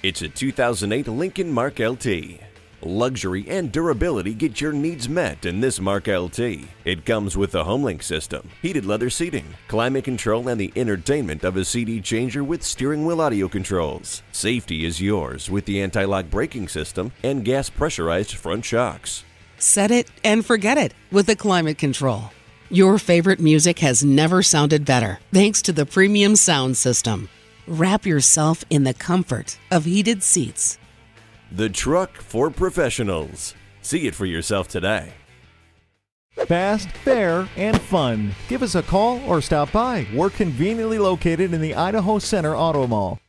It's a 2008 Lincoln Mark LT. Luxury and durability get your needs met in this Mark LT. It comes with the HomeLink system, heated leather seating, climate control, and the entertainment of a CD changer with steering wheel audio controls. Safety is yours with the anti-lock braking system and gas pressurized front shocks. Set it and forget it with the climate control. Your favorite music has never sounded better thanks to the premium sound system. Wrap yourself in the comfort of heated seats. The truck for professionals. See it for yourself today. Fast, fair, and fun. Give us a call or stop by. We're conveniently located in the Idaho Center Auto Mall.